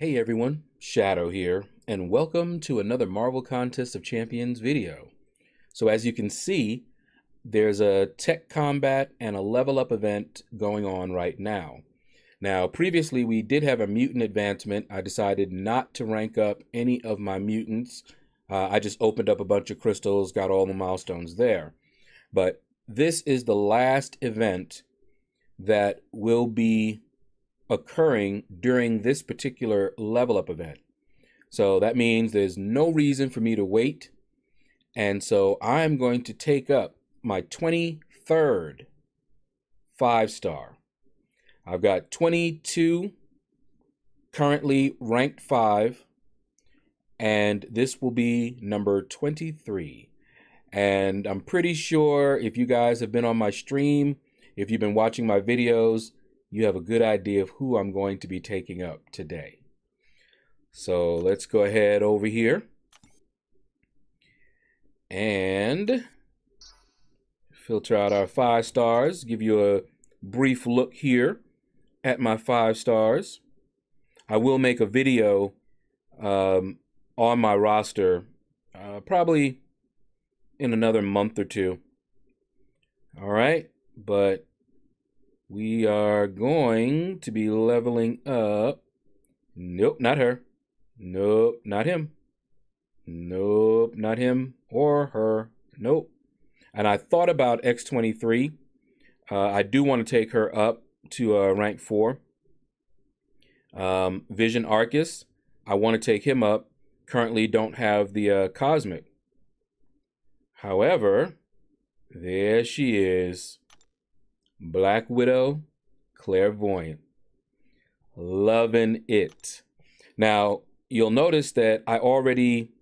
Hey everyone, Shaedow here, and welcome to another Marvel Contest of Champions video. So as you can see, there's a tech combat and a level up event going on right now. Now, previously we did have a mutant advancement. I decided not to rank up any of my mutants. Uh, I just opened up a bunch of crystals, got all the milestones there. But this is the last event that will be occurring during this particular level up event. So that means there's no reason for me to wait. And so I'm going to take up my 23rd five star. I've got 22 currently ranked five, and this will be number 23. And I'm pretty sure if you guys have been on my stream, if you've been watching my videos, you have a good idea of who I'm going to be taking up today. So let's go ahead over here and filter out our five stars, give you a brief look here at my five stars. I will make a video um, on my roster uh, probably in another month or two. All right, but we are going to be leveling up. Nope, not her. Nope, not him. Nope, not him or her. Nope. And I thought about X23. Uh, I do want to take her up to uh, rank 4. Um, Vision Aarkus, I want to take him up. Currently don't have the uh, Cosmic. However, there she is. Black Widow, Claire Voyant. Loving it. Now, you'll notice that I already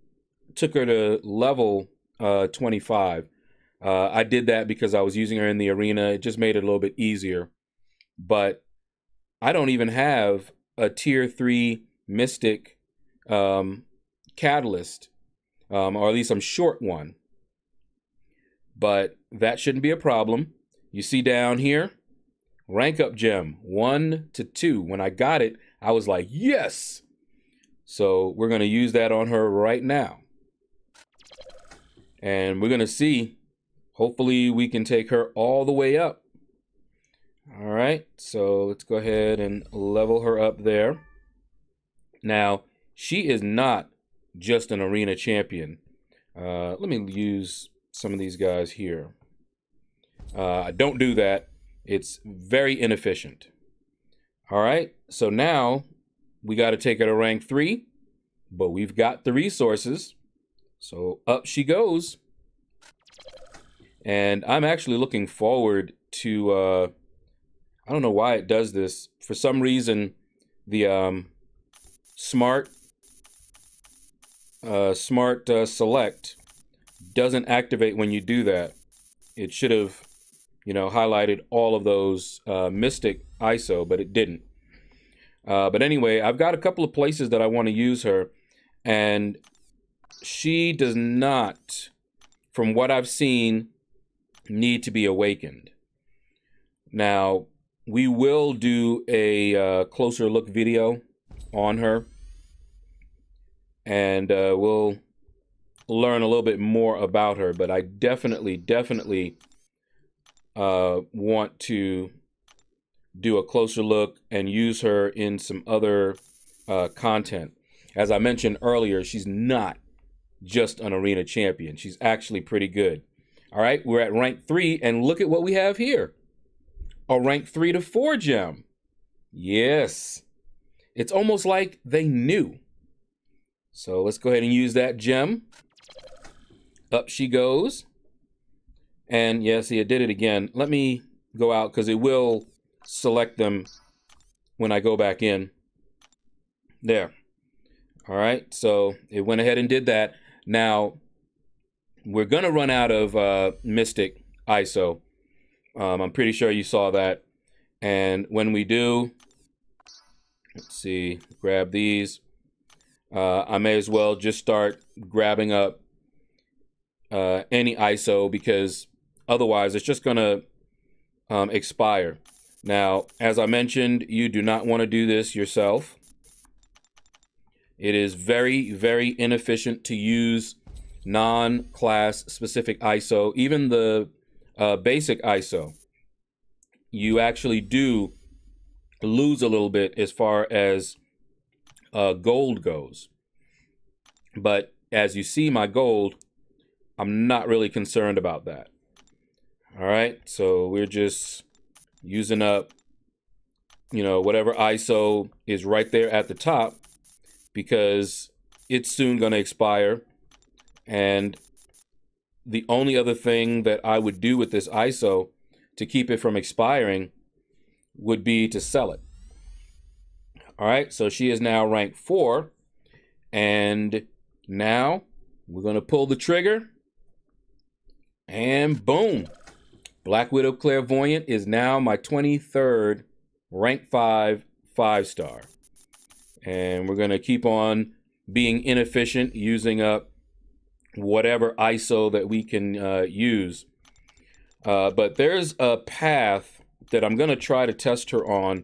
took her to level uh, 25. Uh, I did that because I was using her in the arena. It just made it a little bit easier. But I don't even have a tier 3 Mystic um, Catalyst, um, or at least I'm short one. But that shouldn't be a problem. You see down here, rank up gem, one to two. When I got it, I was like, yes. So we're going to use that on her right now. And we're going to see, hopefully we can take her all the way up. All right, so let's go ahead and level her up there. Now, she is not just an arena champion. Uh, let me use some of these guys here. Uh, don't do that. It's very inefficient. All right, so now we got to take her to rank three, but we've got the resources. So up she goes. And I'm actually looking forward to, uh, I don't know why it does this. For some reason, the um, smart, uh, smart uh, select doesn't activate when you do that. It should have you know, highlighted all of those uh, Mystic ISO, but it didn't. Uh, but anyway, I've got a couple of places that I want to use her, and she does not, from what I've seen, need to be awakened. Now, we will do a uh, closer look video on her, and uh, we'll learn a little bit more about her, but I definitely, definitely uh, want to do a closer look and use her in some other uh, content. As I mentioned earlier, she's not just an arena champion. She's actually pretty good. All right, we're at rank three, and look at what we have here a rank three to four gem. Yes, it's almost like they knew. So let's go ahead and use that gem. Up she goes. And yeah, see, it did it again. Let me go out because it will select them when I go back in. There. All right, so it went ahead and did that. Now, we're going to run out of uh, Mystic ISO. Um, I'm pretty sure you saw that. And when we do, let's see, grab these. Uh, I may as well just start grabbing up uh, any ISO because Otherwise, it's just going to um, expire. Now, as I mentioned, you do not want to do this yourself. It is very, very inefficient to use non-class specific ISO, even the uh, basic ISO. You actually do lose a little bit as far as uh, gold goes. But as you see my gold, I'm not really concerned about that. All right, so we're just using up, you know, whatever ISO is right there at the top because it's soon going to expire. And the only other thing that I would do with this ISO to keep it from expiring would be to sell it. All right, so she is now ranked four. And now we're going to pull the trigger. And boom. Black Widow Claire Voyant is now my 23rd rank 5 5 star. And we're going to keep on being inefficient, using up whatever ISO that we can uh, use. Uh, but there's a path that I'm going to try to test her on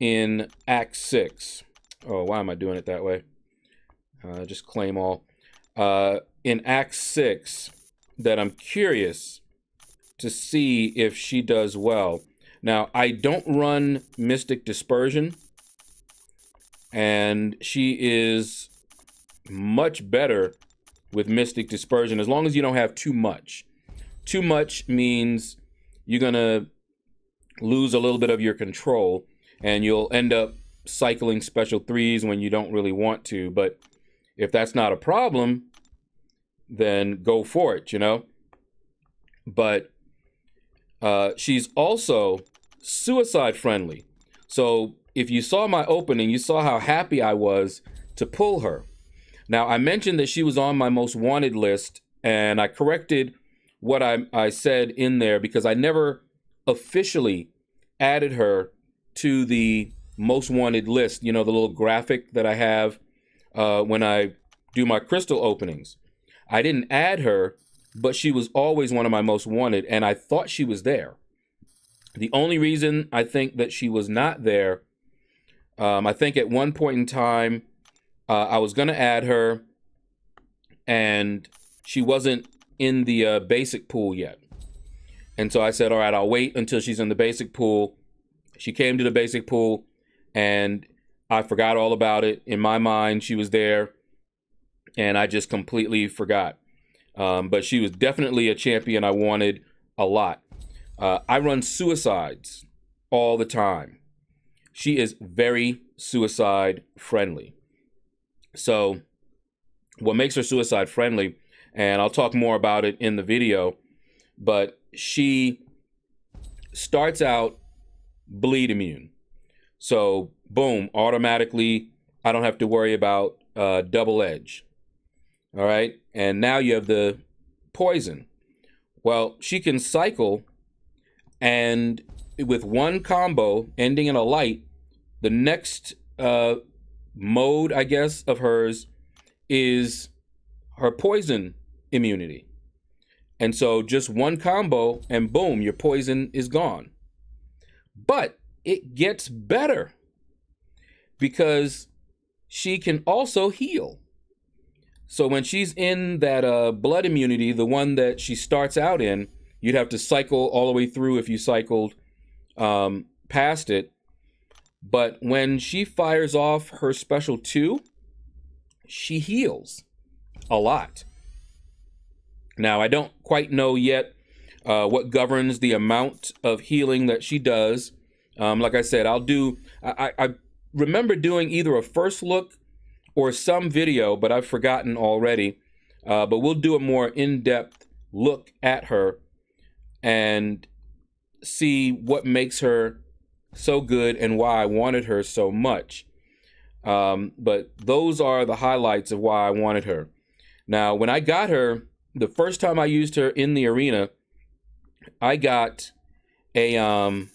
in Act 6. Oh, why am I doing it that way? Uh, just claim all. Uh, in Act 6, that I'm curious to see if she does well. Now, I don't run Mystic Dispersion, and she is much better with Mystic Dispersion as long as you don't have too much. Too much means you're going to lose a little bit of your control and you'll end up cycling special threes when you don't really want to. But if that's not a problem, then go for it, you know? But uh, she's also suicide friendly. So if you saw my opening, you saw how happy I was to pull her. Now, I mentioned that she was on my most wanted list, and I corrected what I, I said in there because I never officially added her to the most wanted list, you know, the little graphic that I have uh, when I do my crystal openings. I didn't add her, but she was always one of my most wanted, and I thought she was there. The only reason I think that she was not there, um, I think at one point in time, uh, I was going to add her, and she wasn't in the uh, basic pool yet. And so I said, all right, I'll wait until she's in the basic pool she came to the basic pool and I forgot all about it. In my mind, she was there and I just completely forgot. Um, but she was definitely a champion I wanted a lot. Uh, I run suicides all the time. She is very suicide friendly. So, what makes her suicide friendly, and I'll talk more about it in the video, but she starts out bleed immune. So boom, automatically, I don't have to worry about uh, double edge. All right, and now you have the poison. Well, she can cycle, and with one combo ending in a light, the next uh, mode, I guess, of hers is her poison immunity. And so just one combo, and boom, your poison is gone. But it gets better because she can also heal. So when she's in that uh, blood immunity, the one that she starts out in, you'd have to cycle all the way through if you cycled um, past it. But when she fires off her special two, she heals a lot. Now, I don't quite know yet uh, what governs the amount of healing that she does. Um, like I said, I'll do. I, I remember doing either a first look or some video, but I've forgotten already. Uh, but we'll do a more in-depth look at her and see what makes her so good and why I wanted her so much. Um, but those are the highlights of why I wanted her. Now, when I got her, the first time I used her in the arena, I got a um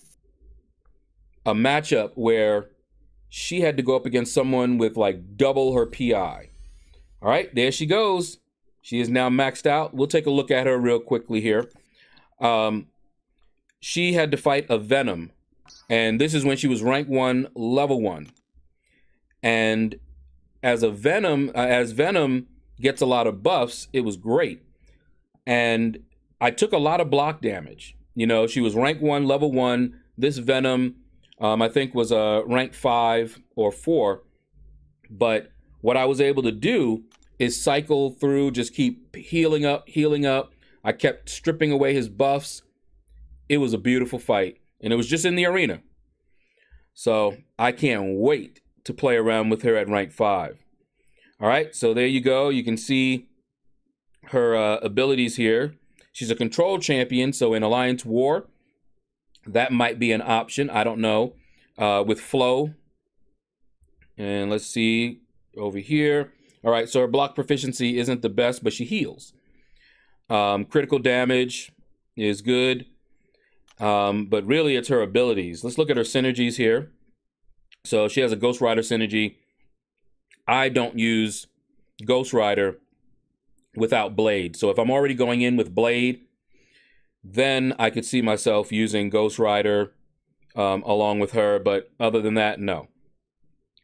a matchup where she had to go up against someone with like double her PI. All right, there she goes. She is now maxed out. We'll take a look at her real quickly here. Um, she had to fight a Venom, and this is when she was rank one, level one. And as a Venom, uh, as Venom gets a lot of buffs, it was great. And I took a lot of block damage. You know, she was rank one, level one. This Venom, um, I think, was a uh, rank five or four. But what I was able to do is cycle through, just keep healing up, healing up. I kept stripping away his buffs. It was a beautiful fight, and it was just in the arena. So I can't wait to play around with her at rank five. All right, so there you go. You can see her uh, abilities here. She's a control champion, so in Alliance War, that might be an option. I don't know. Uh, with Flow, and let's see over here. All right, so her block proficiency isn't the best, but she heals. Um, critical damage is good, um, but really it's her abilities. Let's look at her synergies here. So she has a Ghost Rider synergy. I don't use Ghost Rider without Blade. So if I'm already going in with Blade, then I could see myself using Ghost Rider um, along with her. But other than that, no.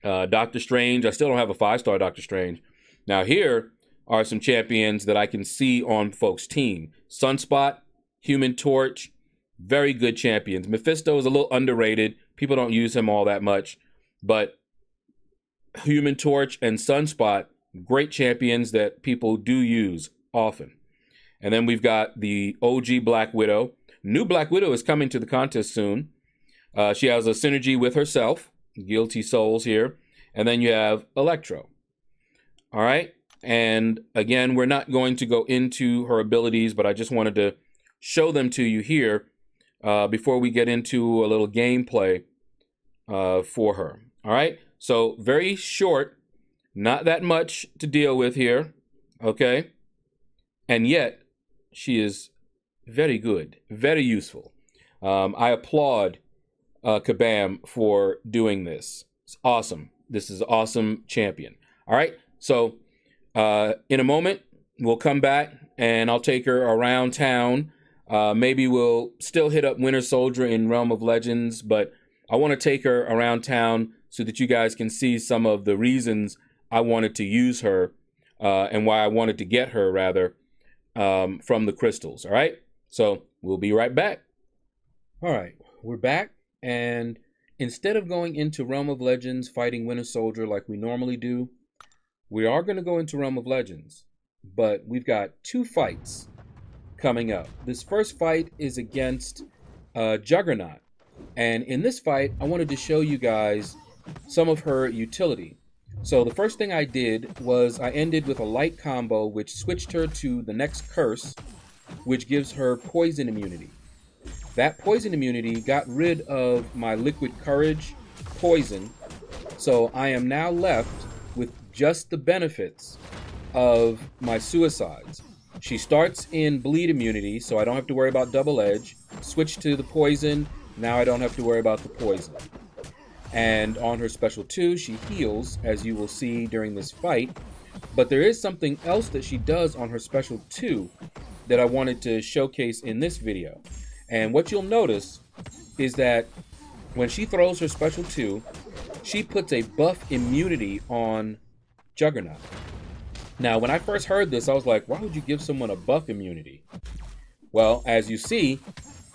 Uh, Doctor Strange, I still don't have a five star Doctor Strange. Now, here are some champions that I can see on folks' team Sunspot, Human Torch, very good champions. Mephisto is a little underrated. People don't use him all that much. But Human Torch and Sunspot, great champions that people do use often. And then we've got the OG Black Widow. New Black Widow is coming to the contest soon. Uh, she has a synergy with herself, Guilty Souls here. And then you have Electro. All right. And again, we're not going to go into her abilities, but I just wanted to show them to you here uh, before we get into a little gameplay uh, for her. All right. So very short, not that much to deal with here. Okay. And yet, she is very good, very useful. Um, I applaud uh, Kabam for doing this. It's awesome. This is awesome champion. All right. So uh, in a moment, we'll come back and I'll take her around town. Uh, maybe we'll still hit up Winter Soldier in Realm of Legends, but I want to take her around town so that you guys can see some of the reasons I wanted to use her uh, and why I wanted to get her, rather, um, from the crystals. All right. So we'll be right back. All right. We're back. And instead of going into Realm of Legends fighting Winter Soldier like we normally do, we are going to go into Realm of Legends. But we've got two fights coming up. This first fight is against uh, Juggernaut. And in this fight, I wanted to show you guys some of her utility. So the first thing I did was I ended with a light combo which switched her to the next curse, which gives her poison immunity. That poison immunity got rid of my liquid courage poison, so I am now left with just the benefits of my suicides. She starts in bleed immunity, so I don't have to worry about double edge. Switch to the poison, now I don't have to worry about the poison. And on her special 2, she heals, as you will see during this fight. But there is something else that she does on her special 2 that I wanted to showcase in this video. And what you'll notice is that when she throws her special 2, she puts a buff immunity on Juggernaut. Now, when I first heard this, I was like, why would you give someone a buff immunity? Well, as you see,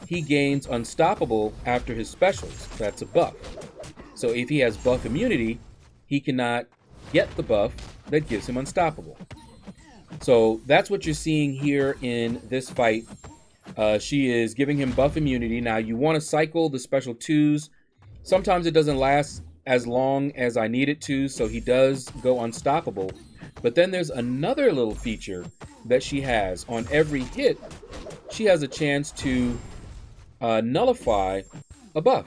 he gains unstoppable after his specials. That's a buff. So if he has buff immunity, he cannot get the buff that gives him unstoppable. So that's what you're seeing here in this fight. Uh, she is giving him buff immunity. Now you want to cycle the special twos. Sometimes it doesn't last as long as I need it to, so he does go unstoppable. But then there's another little feature that she has. On every hit, she has a chance to uh, nullify a buff.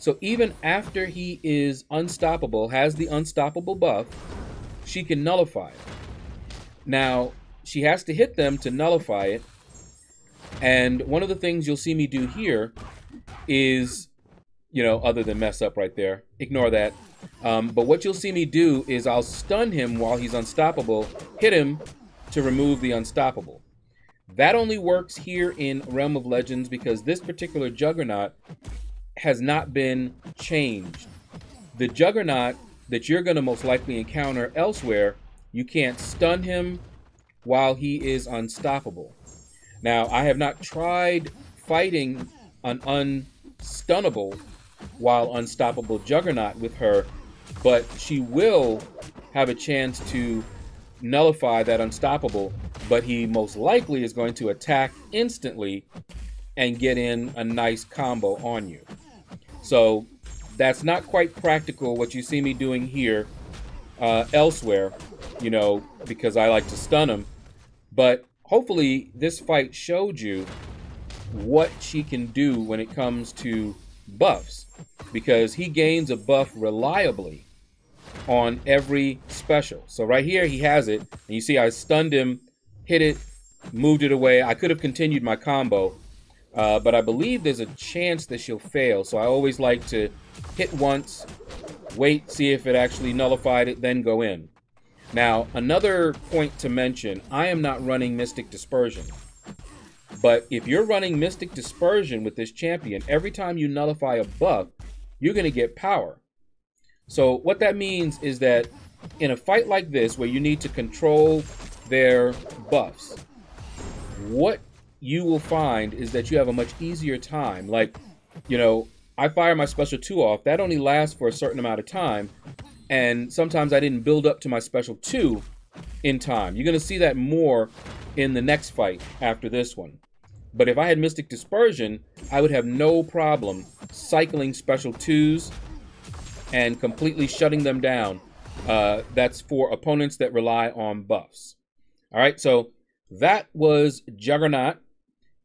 So even after he is unstoppable, has the unstoppable buff, she can nullify it. Now, she has to hit them to nullify it. And one of the things you'll see me do here is, you know, other than mess up right there, ignore that. Um, but what you'll see me do is I'll stun him while he's unstoppable, hit him to remove the unstoppable. That only works here in Realm of Legends because this particular Juggernaut has not been changed. The Juggernaut that you're going to most likely encounter elsewhere, you can't stun him while he is unstoppable. Now, I have not tried fighting an unstunnable while unstoppable Juggernaut with her, but she will have a chance to nullify that unstoppable, but he most likely is going to attack instantly and get in a nice combo on you. So that's not quite practical what you see me doing here uh, elsewhere, you know, because I like to stun him. But hopefully this fight showed you what she can do when it comes to buffs because he gains a buff reliably on every special. So right here he has it and you see I stunned him, hit it, moved it away. I could have continued my combo, uh, but I believe there's a chance that she'll fail. So I always like to hit once, wait, see if it actually nullified it, then go in. Now, another point to mention, I am not running Mystic Dispersion. But if you're running Mystic Dispersion with this champion, every time you nullify a buff, you're going to get power. So what that means is that in a fight like this, where you need to control their buffs, what you will find is that you have a much easier time. Like, you know, I fire my special two off. That only lasts for a certain amount of time. And sometimes I didn't build up to my special two in time. You're going to see that more in the next fight after this one. But if I had Mystic Dispersion, I would have no problem cycling special twos and completely shutting them down. Uh, that's for opponents that rely on buffs. All right, so that was Juggernaut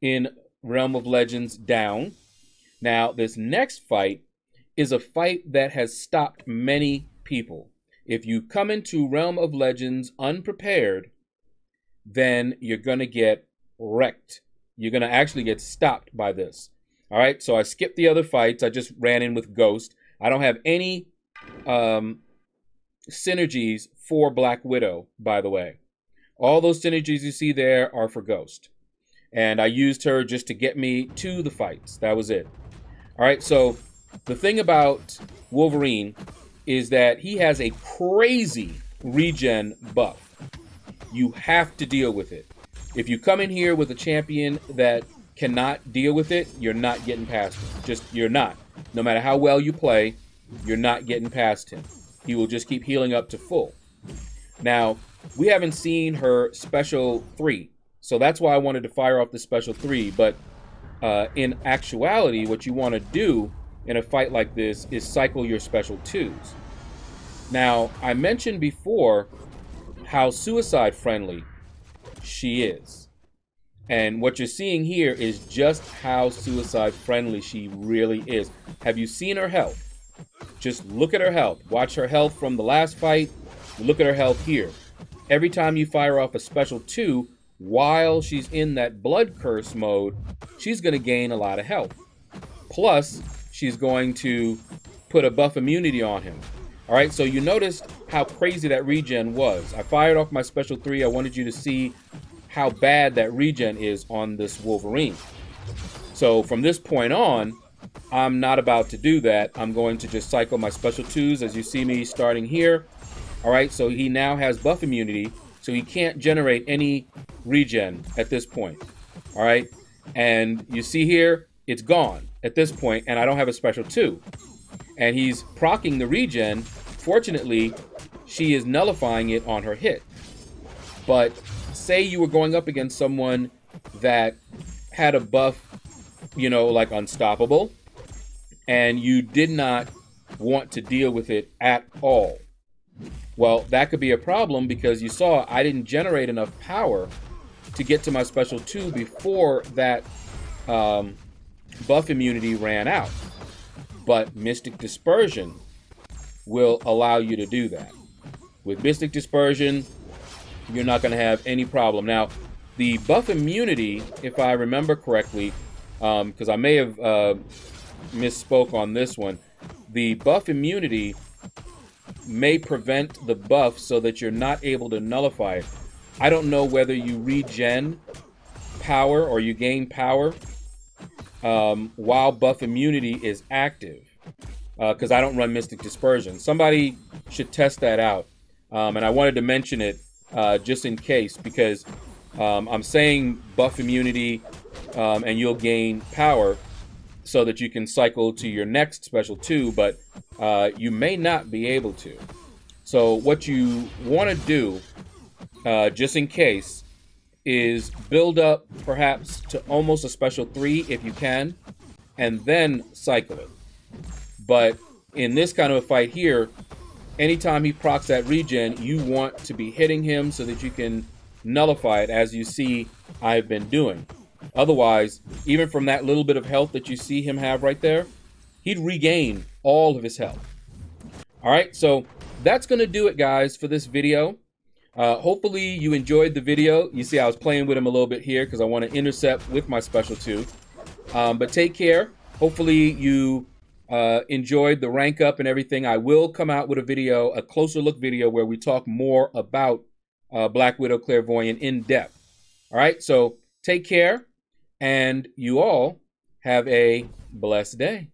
in Realm of Legends down. Now, this next fight is a fight that has stopped many people. If you come into Realm of Legends unprepared, then you're going to get wrecked. You're going to actually get stopped by this. All right, so I skipped the other fights. I just ran in with Ghost. I don't have any um, synergies for Black Widow, by the way. All those synergies you see there are for Ghost. And I used her just to get me to the fights. That was it. All right, so the thing about Wolverine is that he has a crazy regen buff. You have to deal with it. If you come in here with a champion that cannot deal with it, you're not getting past him. Just, you're not. No matter how well you play, you're not getting past him. He will just keep healing up to full. Now, we haven't seen her special three, so that's why I wanted to fire off the special three. But uh, in actuality, what you want to do in a fight like this is cycle your special twos. Now, I mentioned before how suicide friendly she is. And what you're seeing here is just how suicide friendly she really is. Have you seen her health? Just look at her health. Watch her health from the last fight. Look at her health here. Every time you fire off a special two, while she's in that blood curse mode, she's going to gain a lot of health. Plus, she's going to put a buff immunity on him. All right, so you noticed how crazy that regen was. I fired off my special three. I wanted you to see how bad that regen is on this Wolverine. So from this point on, I'm not about to do that. I'm going to just cycle my special twos as you see me starting here. All right, so he now has buff immunity, so he can't generate any regen at this point. All right, and you see here, it's gone at this point, and I don't have a special two. And he's procking the regen. Fortunately, she is nullifying it on her hit. But say you were going up against someone that had a buff, you know, like unstoppable, and you did not want to deal with it at all. Well, that could be a problem because you saw I didn't generate enough power to get to my special two before that um, buff immunity ran out. But Mystic Dispersion will allow you to do that. With Mystic Dispersion, you're not going to have any problem. Now, the buff immunity, if I remember correctly, because um, I may have uh, misspoke on this one, the buff immunity may prevent the buff so that you're not able to nullify it. I don't know whether you regen power or you gain power um, while buff immunity is active. because uh, I don't run Mystic Dispersion. Somebody should test that out. Um, and I wanted to mention it uh, just in case because um, I'm saying buff immunity um, and you'll gain power so that you can cycle to your next special two, but uh, you may not be able to. So what you want to do, uh, just in case, is build up perhaps to almost a special three if you can, and then cycle it. But in this kind of a fight here, anytime he procs that regen, you want to be hitting him so that you can nullify it as you see I've been doing. Otherwise, even from that little bit of health that you see him have right there, he'd regain all of his health. All right, so that's going to do it, guys, for this video. Uh, hopefully you enjoyed the video. You see I was playing with him a little bit here because I want to intercept with my special two. Um, but take care. Hopefully you uh, enjoyed the rank up and everything. I will come out with a video, a closer look video where we talk more about uh, Black Widow Claire Voyant in depth. All right, so take care, and you all have a blessed day.